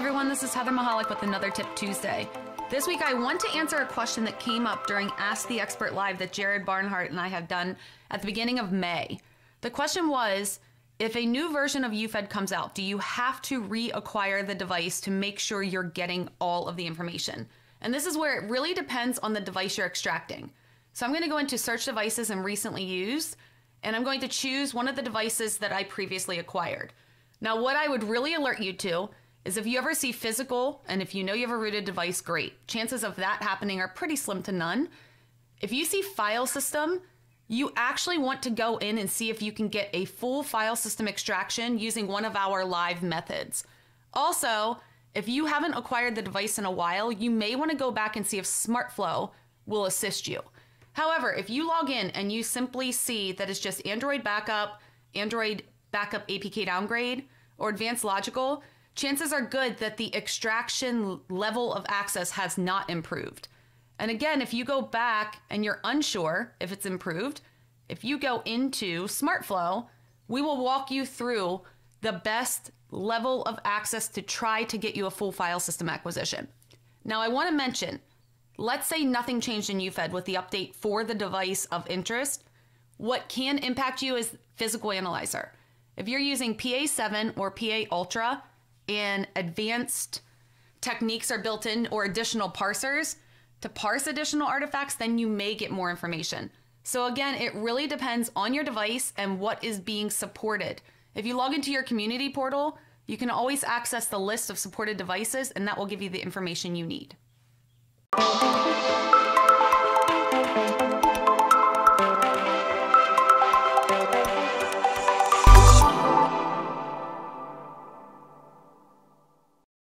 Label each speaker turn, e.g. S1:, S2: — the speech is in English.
S1: everyone, this is Heather Mahalik with another Tip Tuesday. This week, I want to answer a question that came up during Ask the Expert Live that Jared Barnhart and I have done at the beginning of May. The question was if a new version of UFED comes out, do you have to reacquire the device to make sure you're getting all of the information? And this is where it really depends on the device you're extracting. So I'm going to go into search devices and recently used, and I'm going to choose one of the devices that I previously acquired. Now, what I would really alert you to is if you ever see physical and if you know you have a rooted device, great. Chances of that happening are pretty slim to none. If you see file system, you actually want to go in and see if you can get a full file system extraction using one of our live methods. Also, if you haven't acquired the device in a while, you may want to go back and see if SmartFlow will assist you. However, if you log in and you simply see that it's just Android backup, Android backup APK downgrade, or advanced logical, chances are good that the extraction level of access has not improved. And again, if you go back and you're unsure if it's improved, if you go into SmartFlow, we will walk you through the best level of access to try to get you a full file system acquisition. Now, I want to mention let's say nothing changed in UFED with the update for the device of interest. What can impact you is physical analyzer. If you're using PA7 or PA Ultra and advanced techniques are built in or additional parsers to parse additional artifacts, then you may get more information. So, again, it really depends on your device and what is being supported. If you log into your community portal, you can always access the list of supported devices, and that will give you the information you need.